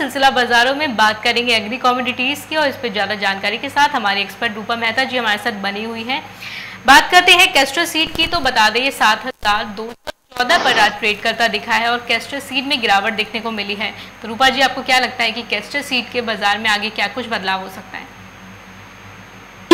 सिलसिला बाजारों में बात करेंगे एग्री कॉमोडिटीज की और इस पर ज़्यादा जानकारी के साथ हमारे एक्सपर्ट रूपा मेहता जी हमारे साथ बनी हुई हैं। बात करते हैं कैस्ट्रो सीड की तो बता दें ये सात हज़ार दो सौ चौदह पर आज ट्रेड करता दिखा है और कैस्टर सीड में गिरावट देखने को मिली है। तो रूपा जी, आपको क्या लगता है कि कैस्टर सीड के बाज़ार में आगे क्या कुछ बदलाव हो सकता है?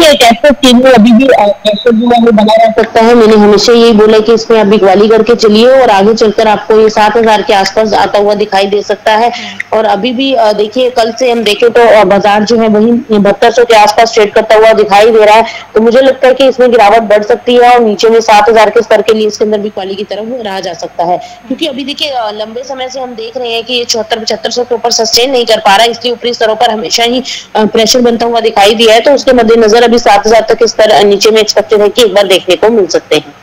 एक ऐसा चीज़ में अभी भी ऐसा है वो बना रह सकता है? मैंने हमेशा यही बोला कि इसमें अभी ग्वाली करके चलिए और आगे चलकर आपको ये सात हज़ार के आसपास आता हुआ दिखाई दे सकता है। और अभी भी देखिए, कल से हम देखें तो बाज़ार जो है वही बहत्तर के आसपास ट्रेड करता हुआ दिखाई दे रहा है। तो मुझे लगता है कि इसमें गिरावट बढ़ सकती है और नीचे में सात हज़ार के स्तर के लिए इसके अंदर भी क्वाली की तरफ़ रहा जा सकता है। क्योंकि अभी देखिए लंबे समय से हम देख रहे हैं कि ये चौहत्तर, पचहत्तर के ऊपर सस्टेन नहीं कर पा रहा है। इसलिए ऊपरी स्तरों पर हमेशा ही प्रेशर बनता हुआ दिखाई दिया है। तो उसके मद्देनजर अभी सात हज़ार तक इस तरह नीचे में एक्सपेक्टेड है कि एक बार देखने को मिल सकते हैं।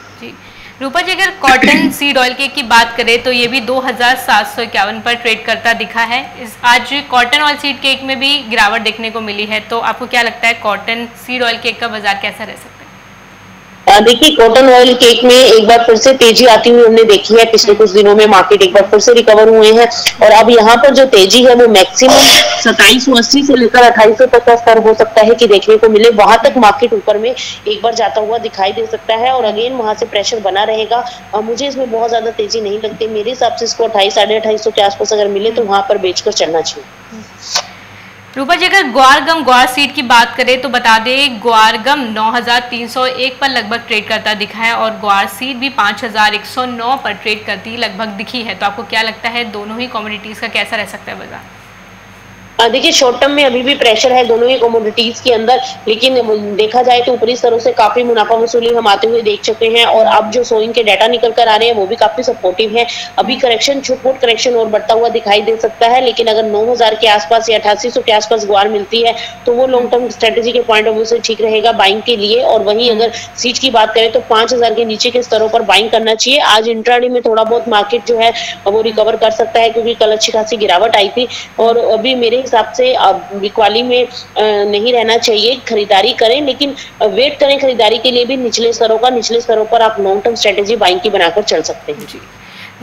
रूपा जी अगर कॉटन सीड ऑयल केक की बात करें तो ये भी दो हज़ार सात सौ इक्यावन पर ट्रेड करता दिखा है। इस, आज कॉटन ऑयल सीड केक में भी गिरावट देखने को मिली है तो आपको क्या लगता है कॉटन सीड ऑयल केक का बाज़ार कैसा रह सकता है? देखिए कॉटन ऑयल केक में एक बार फिर से तेज़ी आती हुई हमने देखी है। पिछले कुछ दिनों में मार्केट एक बार फिर से रिकवर हुए हैं। और अब यहाँ पर जो तेज़ी है, वो मैक्सिमम सताइस अस्सी से लेकर अट्ठाईस तक का स्तर हो सकता है कि देखने को मिले। वहाँ तक मार्केट ऊपर में एक बार जाता हुआ दिखाई दे सकता है। और अगेन वहाँ से प्रेशर बना रहेगा। मुझे इसमें बहुत ज़्यादा तेज़ी नहीं लगती। मेरे हिसाब से इसको अट्ठाईस, साढ़े के आसपास अगर मिले तो वहाँ पर बेचकर चलना चाहिए। रूपा जी, अगर ग्वारगम ग्वार सीट की बात करें तो बता दें ग्वारगम 9301 पर लगभग ट्रेड करता दिखा है और ग्वार सीट भी 5109 पर ट्रेड करती लगभग दिखी है। तो आपको क्या लगता है, दोनों ही कॉमोडिटीज़ का कैसा रह सकता है बाज़ार? देखिए शॉर्ट टर्म में अभी भी प्रेशर है दोनों ही कमोडिटीज के अंदर, लेकिन देखा जाए तो ऊपरी स्तरों से काफ़ी मुनाफा वसूली हम आते हुए देख चुके हैं और अब जो सोइंग के डाटा निकल कर आ रहे हैं, वो भी काफ़ी सपोर्टिव है। अभी करेक्शन छुटपुट करेक्शन और बढ़ता हुआ दिखाई दे सकता है, लेकिन अगर नौ हज़ार के आसपास या अठासी के आसपास गुआर मिलती है तो वो लॉन्ग टर्म स्ट्रेटेजी के पॉइंट ऑफ़ व्यू से ठीक रहेगा बाइंग के लिए। और वहीं अगर सीट की बात करें तो पाँच के नीचे के स्तरों पर बाइंग करना चाहिए। आज इंट्राडे में थोड़ा बहुत मार्केट जो है, वो रिकवर कर सकता है, क्योंकि कल अच्छी खासी गिरावट आई थी। और अभी मेरे हिसाब से बिकवाली में नहीं रहना चाहिए, खरीदारी करें, लेकिन वेट करें खरीदारी के लिए भी निचले स्तरों का, निचले स्तरों पर आप लॉन्ग टर्म स्ट्रेटेजी बाइंग की बनाकर चल सकते हैं। जी।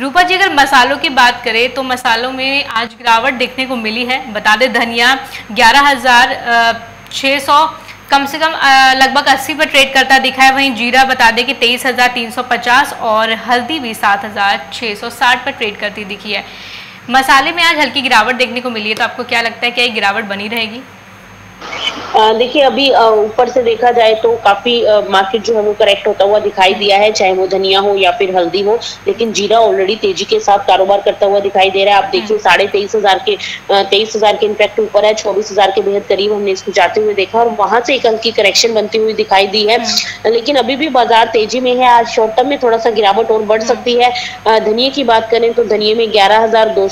रूपा जी, अगर मसालों की बात करें तो मसालों में आज गिरावट देखने को मिली है। बता दें, धनिया ग्यारह कम से कम लगभग 80 पर ट्रेड करता दिखा है। वहीं जीरा बता दें कि तेईस हज़ार तीन सौ पचास और हल्दी भी सात हज़ार छः सौ साठ पर ट्रेड करती दिखी है। मसाले में आज हल्की गिरावट देखने को मिली है तो आपको क्या लगता है, क्या ये गिरावट बनी रहेगी? देखिए अभी ऊपर से देखा जाए तो काफ़ी मार्केट जो है वो करेक्ट होता हुआ दिखाई दिया है चाहे वो धनिया हो या फिर हल्दी हो लेकिन जीरा ऑलरेडी तेज़ी के साथ कारोबार करता हुआ दिखाई दे रहा है आप देखिए हम्म। साढ़े तेईस हज़ार के तेईस हज़ार के इनफैक्ट ऊपर है चौबीस हज़ार के बेहद करीब हमने इसको जाते हुए देखा और वहाँ से एक हल्की करेक्शन बनती हुई दिखाई दी है हम्म। लेकिन अभी भी बाज़ार तेज़ी में है आज शॉर्ट टर्म में थोड़ा सा गिरावट और बढ़ हम्म। सकती है धनिया की बात करें तो धनिया में ग्यारह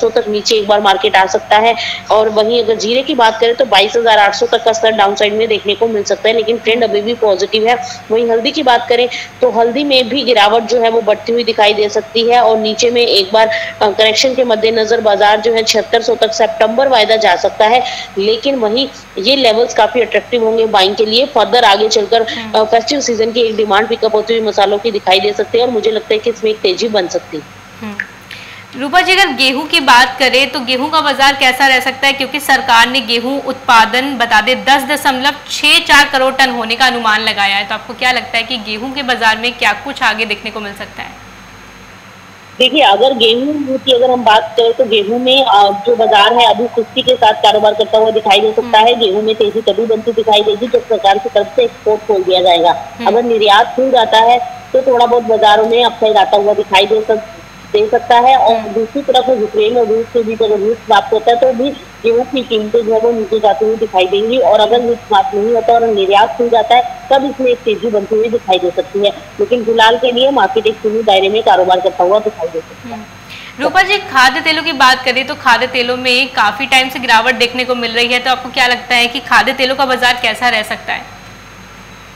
तक नीचे एक बार मार्केट आ सकता है और वहीं अगर जीरे की बात करें तो बाईस तक का स्तर डाउन साइड में देखने को मिल सकता है लेकिन ट्रेंड अभी भी पॉजिटिव है वहीं हल्दी की बात करें तो हल्दी में भी गिरावट जो है वो बढ़ती हुई दिखाई दे सकती है और नीचे में एक बार करेक्शन के मद्देनजर बाज़ार जो है छिहत्तर तक सेप्टेम्बर वायदा जा सकता है लेकिन वहीं ये लेवल्स काफ़ी अट्रैक्टिव होंगे बाइंग के लिए फर्दर आगे चलकर फेस्टिव हम्म। सीज़न की एक डिमांड पिकअप होती हुई मसालों की दिखाई दे सकती है और मुझे लगता है कि इसमें एक तेज़ी बन सकती है हम्म। रूपा जी अगर गेहूँ की बात करें तो गेहूँ का बाज़ार कैसा रह सकता है? क्योंकि सरकार ने गेहूँ उत्पादन बता दे दस दशमलव छह चार करोड़ टन होने का अनुमान लगाया है। तो आपको क्या लगता है कि गेहूँ के बाज़ार में क्या कुछ आगे देखने को मिल सकता है? देखिए अगर गेहूँ की अगर हम बात करें तो गेहूँ में जो बाज़ार है अभी सुस्ती के साथ कारोबार करता हुआ दिखाई दे सकता है। हम्म। गेहूँ में तेज़ी तभी बनती दिखाई देगी जब सरकार की तरफ़ से एक्सपोर्ट खोल दिया जाएगा। हम्म। अगर निर्यात खुल जाता है तो थोड़ा बहुत बाजारों में अपसाइड आता हुआ दिखाई दे सकता दे सकता है और दूसरी तरफ़ यूक्रेन और रूस के बीच अगर रूस प्राप्त होता है तो भी गेहूँ की कीमतें जो है वो नीचे जाती हुई दिखाई देंगी और अगर युद्ध समाप्त नहीं होता और निर्यात खुल जाता है, तब इसमें एक तेज़ी बनती हुई दिखाई दे सकती है। लेकिन फ़िलहाल के लिए मार्केट एक सीमित दायरे में कारोबार करता हुआ दिखाई दे सकता है। हम्म। रूपा जी, खाद्य तेलों की बात करें तो खाद्य तेलों में काफ़ी टाइम से गिरावट देखने को मिल रही है तो आपको क्या लगता है कि खाद्य तेलों का बाज़ार कैसा रह सकता है?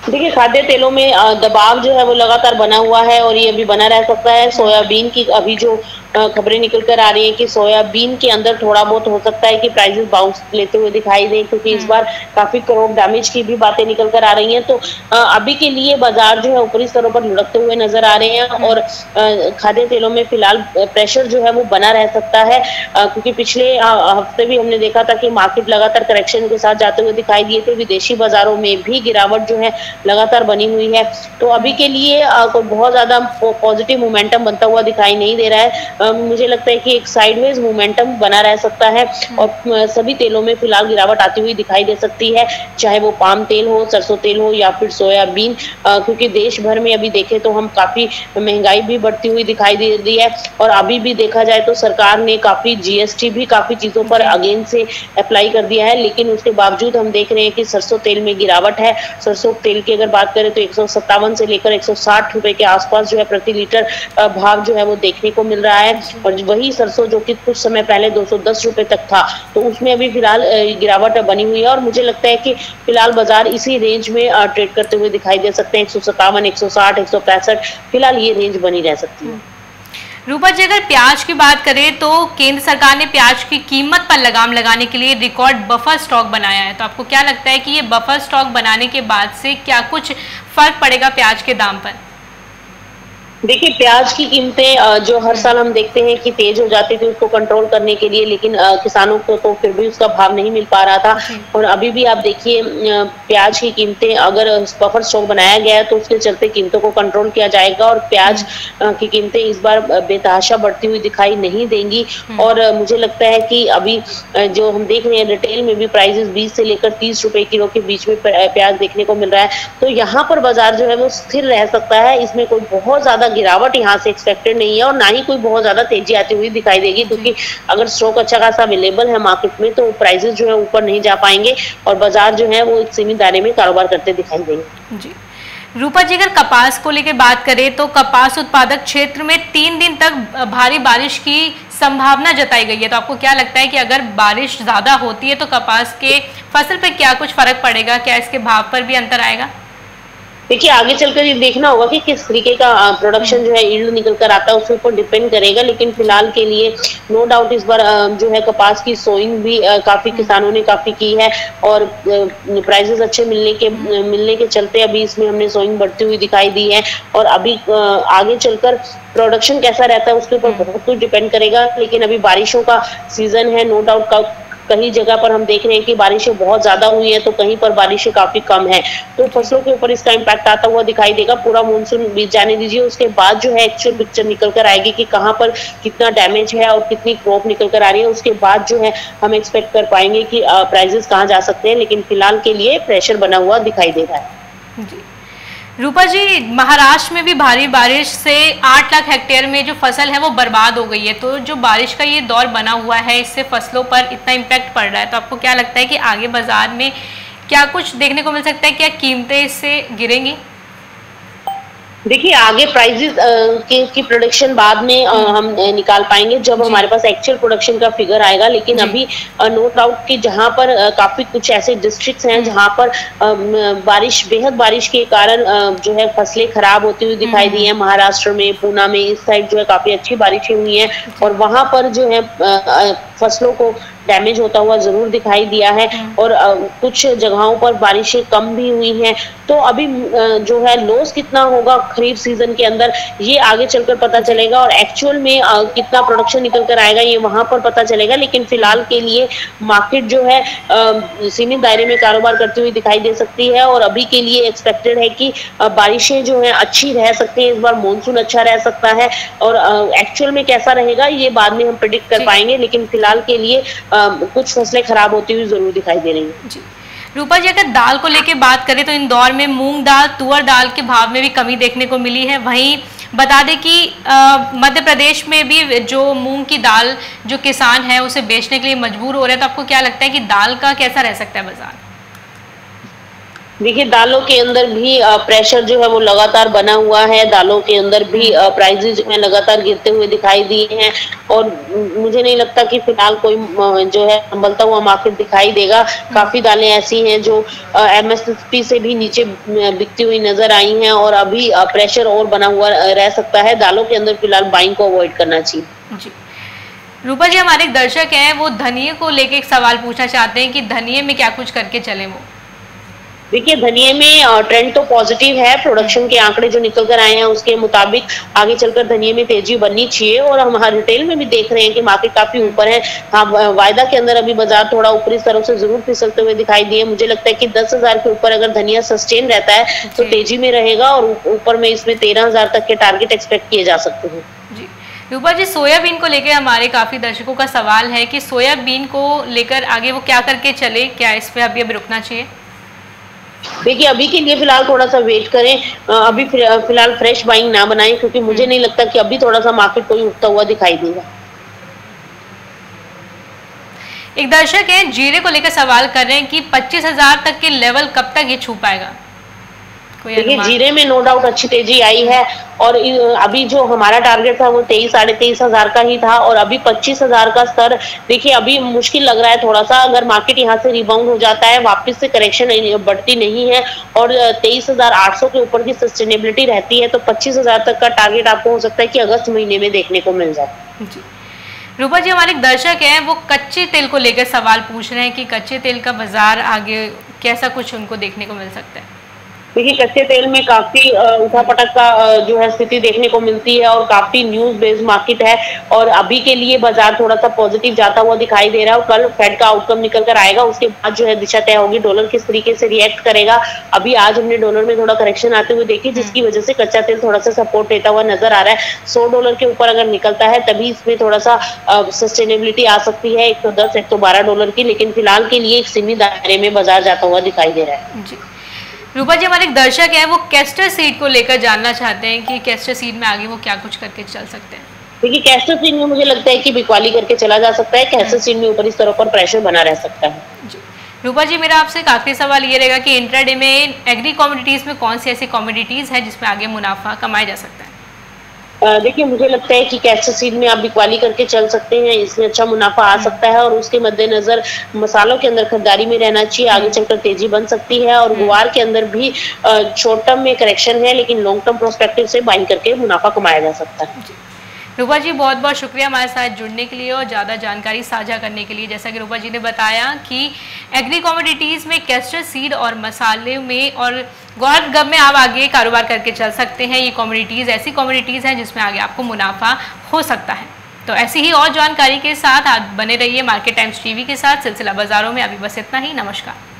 देखिए, खाद्य तेलों में दबाव जो है वो लगातार बना हुआ है और ये अभी बना रह सकता है। सोयाबीन की अभी जो खबरें निकल कर आ रही है कि सोयाबीन के अंदर थोड़ा बहुत हो सकता है कि प्राइसेस बाउंस लेते हुए दिखाई दें क्योंकि इस हम्म। बार काफ़ी करोड़ डैमेज की भी बातें निकल कर आ रही हैं तो अभी के लिए बाज़ार जो है ऊपरी स्तरों पर लुढ़कते हुए नज़र आ रहे हैं हम्म। और खाद्य तेलों में फ़िलहाल प्रेशर जो है वो बना रह सकता है क्योंकि पिछले हफ़्ते भी हमने देखा था कि मार्केट लगातार करेक्शन के साथ जाते हुए दिखाई दिए थे विदेशी बाजारों में भी गिरावट जो है लगातार बनी हुई है तो अभी के लिए कोई बहुत ज़्यादा पॉजिटिव मोमेंटम बनता हुआ दिखाई नहीं दे रहा है मुझे लगता है कि एक साइडवेज मोमेंटम बना रह सकता है और सभी तेलों में फ़िलहाल गिरावट आती हुई दिखाई दे सकती है चाहे वो पाम तेल हो सरसों तेल हो या फिर सोयाबीन क्योंकि देश भर में अभी देखे तो हम काफ़ी महँगाई भी बढ़ती हुई दिखाई दे रही है और अभी भी देखा जाए तो सरकार ने काफ़ी जीएसटी भी काफ़ी चीज़ों पर अगेन से अप्लाई कर दिया है लेकिन उसके बावजूद हम देख रहे हैं कि सरसों तेल में गिरावट है। सरसों तेल की अगर बात करें तो एक सौ सत्तावन से लेकर एक रुपए के आसपास जो है प्रति लीटर भाव जो है वो देखने को मिल रहा है। और वही सरसों जो कि कुछ समय पहले दो रुपए तक था तो उसमें अभी फ़िलहाल गिरावट बनी हुई है और मुझे लगता है कि फ़िलहाल बाज़ार इसी रेंज में ट्रेड करते हुए दिखाई दे सकते हैं, एक सौ सत्तावन सौ सौ फ़िलहाल ये रेंज बनी रह सकती है। रूपा जी, अगर प्याज की बात करें तो केंद्र सरकार ने प्याज की कीमत पर लगाम लगाने के लिए रिकॉर्ड बफर स्टॉक बनाया है। तो आपको क्या लगता है कि ये बफर स्टॉक बनाने के बाद से क्या कुछ फ़र्क पड़ेगा प्याज के दाम पर? देखिए प्याज की कीमतें जो हर साल हम देखते हैं कि तेज हो जाती थी उसको कंट्रोल करने के लिए लेकिन किसानों को तो फिर भी उसका भाव नहीं मिल पा रहा था। और अभी भी आप देखिए प्याज की कीमतें अगर बफर स्टॉक बनाया गया है तो उसके चलते कीमतों को कंट्रोल किया जाएगा और प्याज की कीमतें इस बार बेतहाशा बढ़ती हुई दिखाई नहीं देंगी। हम्म। और मुझे लगता है कि अभी जो हम देख रहे हैं रिटेल में भी प्राइजेस बीस से लेकर तीस रुपए किलो के बीच में प्याज देखने को मिल रहा है। तो यहाँ पर बाज़ार जो है वो स्थिर रह सकता है। इसमें कोई बहुत ज़्यादा गिरावट यहाँ से एक्सपेक्टेड नहीं है और ना ही कोई बहुत ज़्यादा तेज़ी आती हुई दिखाई देगी क्योंकि अगर स्टॉक अच्छा खासा अवेलेबल है मार्केट में तो प्राइजेस जो है ऊपर नहीं जा पाएँगे और बाज़ार जो है वो एक सीमित दायरे में कारोबार करते दिखाई देंगे। जी। रूपा जी अगर कपास को लेकर बात करें तो कपास उत्पादक क्षेत्र में तीन दिन तक भारी बारिश की संभावना जताई गई है। तो आपको क्या लगता है कि अगर बारिश ज़्यादा होती है तो कपास के फ़सल पर क्या कुछ फ़र्क पड़ेगा? क्या इसके भाव पर भी अंतर आएगा? देखिए आगे चलकर ये देखना होगा कि किस तरीके का प्रोडक्शन जो है ईल्ड निकल कर आता है उसके ऊपर डिपेंड करेगा। लेकिन फ़िलहाल के लिए नो डाउट इस बार जो है कपास की सोइंग भी काफ़ी किसानों ने काफ़ी की है। और प्राइसेस अच्छे मिलने के मिलने के चलते अभी इसमें हमने सोइंग बढ़ती हुई दिखाई दी है। और अभी आगे चलकर प्रोडक्शन कैसा रहता है उसके ऊपर बहुत कुछ डिपेंड करेगा। लेकिन अभी बारिशों का सीज़न है नो डाउट कहीं जगह पर हम देख रहे हैं कि बारिशें बहुत ज़्यादा हुई है तो कहीं पर बारिशें काफ़ी कम है। तो फ़सलों के ऊपर इसका इम्पैक्ट आता हुआ दिखाई देगा। पूरा मानसून बीत जाने दीजिए, उसके बाद जो है एक्चुअल पिक्चर निकल कर आएगी कि कहाँ पर कितना डैमेज है और कितनी क्रॉप निकल कर आ रही है। उसके बाद जो है हम एक्सपेक्ट कर पाएँगे कि प्राइजेस कहाँ जा सकते हैं, लेकिन फ़िलहाल के लिए प्रेशर बना हुआ दिखाई दे रहा है। जी। रूपा जी महाराष्ट्र में भी भारी बारिश से आठ लाख हेक्टेयर में जो फ़सल है वो बर्बाद हो गई है। तो जो बारिश का ये दौर बना हुआ है, इससे फ़सलों पर इतना इम्पैक्ट पड़ रहा है तो आपको क्या लगता है कि आगे बाज़ार में क्या कुछ देखने को मिल सकता है? क्या कीमतें इससे गिरेंगी? देखिए आगे प्राइजेस की, की प्रोडक्शन बाद में आ, हम निकाल पाएँगे जब हमारे पास एक्चुअल प्रोडक्शन का फिगर आएगा। लेकिन अभी नो डाउट कि जहाँ पर काफ़ी कुछ ऐसे डिस्ट्रिक्ट्स हैं जहाँ पर बारिश बेहद बारिश के कारण जो है फ़सलें खराब होती हुई दिखाई दी है। महाराष्ट्र में पूना में इस साइड जो है काफ़ी अच्छी बारिशें हुई है। और वहाँ पर जो है फ़सलों को डैमेज होता हुआ ज़रूर दिखाई दिया है हम्म। और कुछ जगहों पर बारिशें कम भी हुई हैं। तो अभी जो है लॉस कितना होगा खरीफ सीज़न के अंदर ये आगे चलकर पता चलेगा और एक्चुअल में कितना प्रोडक्शन निकल कर आएगा ये वहाँ पर पता चलेगा। लेकिन फ़िलहाल के लिए मार्केट जो है सीमित दायरे में कारोबार करती हुई दिखाई दे सकती है और अभी के लिए एक्सपेक्टेड है कि बारिशें जो है अच्छी रह सकती है। इस बार मानसून अच्छा रह सकता है और एक्चुअल में कैसा रहेगा ये बाद में हम प्रिडिक्ट कर पाएँगे। लेकिन फ़िलहाल के लिए कुछ फ़सलें खराब होती हुई ज़रूर दिखाई दे रही हैं। रूपा जी, अगर दाल को लेकर बात करें तो इंदौर में मूंग दाल, तुअर दाल के भाव में भी कमी देखने को मिली है। वहीं बता दें कि मध्य प्रदेश में भी जो मूंग की दाल जो किसान है, उसे बेचने के लिए मजबूर हो रहे हैं। तो आपको क्या लगता है कि दाल का कैसा रह सकता है बाज़ार? देखिए, दालों के अंदर भी प्रेशर जो है वो लगातार बना हुआ है। दालों के अंदर भी प्राइजेज है लगातार गिरते हुए दिखाई दिए हैं। और मुझे नहीं लगता कि फ़िलहाल कोई जो है, संभलता हुआ मार्केट दिखाई देगा। काफ़ी दालें ऐसी हैं जो एमएसपी से भी नीचे बिकती हुई नज़र आई हैं और अभी प्रेशर और बना हुआ रह सकता है। दालों के अंदर फ़िलहाल बाइंग को अवॉइड करना चाहिए। रूपा जी, हमारे दर्शक हैं, वो धनिये को लेके एक सवाल पूछना चाहते हैं कि धनिये में क्या कुछ करके चले वो? देखिए धनिये में ट्रेंड तो पॉजिटिव है प्रोडक्शन के आंकड़े जो निकल कर आए हैं उसके मुताबिक आगे चलकर धनिये में तेज़ी बननी चाहिए और हम हर रिटेल में भी देख रहे हैं कि मार्केट काफ़ी ऊपर है। हाँ वायदा के अंदर अभी बाज़ार थोड़ा ऊपरी स्तरों से ज़रूर फिसलते हुए दिखाई दिए। मुझे लगता है कि दस हज़ार के ऊपर अगर धनिया सस्टेन रहता है तो तेज़ी में रहेगा और ऊपर में इसमें तेरह हज़ार तक के टारगेट एक्सपेक्ट किए जा सकते हैं। जी। रूपा जी सोयाबीन को लेकर हमारे काफ़ी दर्शकों का सवाल है कि सोयाबीन को लेकर आगे वो क्या करके चले क्या इस पे अभी अभी रुकना चाहिए? देखिए, अभी के लिए फ़िलहाल थोड़ा सा वेट करें अभी फ़िलहाल फ्रेश बाइंग ना बनाएँ, क्योंकि मुझे नहीं लगता कि अभी थोड़ा सा मार्केट कोई उठता हुआ दिखाई देगा। एक दर्शक है, जीरे को लेकर सवाल कर रहे हैं कि पच्चीस हज़ार तक के लेवल कब तक ये छू पाएगा? देखिए जीरे में नो डाउट अच्छी तेज़ी आई है और अभी जो हमारा टारगेट था वो तेईस साढ़े तेईस हज़ार का ही था और अभी पच्चीस हज़ार का स्तर देखिए अभी मुश्किल लग रहा है थोड़ा सा अगर मार्केट यहाँ से रिबाउंड हो जाता है वापस से करेक्शन बढ़ती नहीं है और तेईस हज़ार आठ सौ के ऊपर की सस्टेनेबिलिटी रहती है तो पच्चीस हज़ार तक का टारगेट आपको हो सकता है कि अगस्त महीने में देखने को मिल जाए। रूपा जी हमारे दर्शक हैं वो कच्चे तेल को लेकर सवाल पूछ रहे हैं कि कच्चे तेल का बाज़ार आगे कैसा कुछ उनको देखने को मिल सकता है? देखिए कच्चे तेल में काफ़ी उठापटक का जो है स्थिति देखने को मिलती है और काफ़ी न्यूज़ बेस्ड मार्केट है और अभी के लिए बाज़ार थोड़ा सा पॉजिटिव जाता हुआ दिखाई दे रहा है और कल फेड का आउटकम निकल कर आएगा उसके बाद जो है दिशा तय होगी डॉलर किस तरीके से रिएक्ट करेगा। अभी आज हमने डॉलर में थोड़ा करेक्शन आते हुए देखी जिसकी हम्म। वजह से कच्चा तेल थोड़ा सा सपोर्ट लेता हुआ नज़र आ रहा है। सौ डॉलर के ऊपर अगर निकलता है तभी इसमें थोड़ा सा सस्टेनेबिलिटी आ सकती है। एक सौ दस एक सौ बारह डॉलर की लेकिन फ़िलहाल के लिए एक सीमित दायरे में बाज़ार जाता हुआ दिखाई दे रहा है। रूपा जी हमारे एक दर्शक है वो कैस्टर सीड को लेकर जानना चाहते हैं कि कैस्टर सीड में आगे वो क्या कुछ करके चल सकते हैं। देखिए कैस्टर सीड में मुझे लगता है कि बिकवाली करके चला जा सकता है कैस्टर सीड में ऊपर इस तरह पर प्रेशर बना रह सकता है। रूपा जी मेरा आपसे काफ़ी सवाल ये रहेगा कि इंट्राडे में एग्री कॉमोडिटीज में कौन सी ऐसी कॉमोडिटीज है जिसमें आगे मुनाफा कमाया जा सकता है? देखिए मुझे लगता है कि कैसे सीड में आप बिकवाली करके चल सकते हैं इसमें अच्छा मुनाफा आ सकता है और उसके मद्देनजर मसालों के अंदर खरीदारी में रहना चाहिए आगे। चलकर तेज़ी बन सकती है और हम्म। गुवार के अंदर भी शॉर्ट टर्म में करेक्शन है लेकिन लॉन्ग टर्म प्रोस्पेक्टिव से बाइंग करके मुनाफा कमाया जा सकता है रूपा जी, बहुत बहुत शुक्रिया हमारे साथ जुड़ने के लिए और ज़्यादा जानकारी साझा करने के लिए। जैसा कि रूपा जी ने बताया कि एग्री कॉमोडिटीज़ में कैस्टर सीड और मसाले में और गौर गब में आप आगे कारोबार करके चल सकते हैं। ये कॉमोडिटीज़ ऐसी कॉमोडिटीज़ हैं जिसमें आगे आपको मुनाफा हो सकता है। तो ऐसी ही और जानकारी के साथ आप बने रहिए मार्केट टाइम्स टीवी के साथ। सिलसिला बाज़ारों में अभी बस इतना ही। नमस्कार।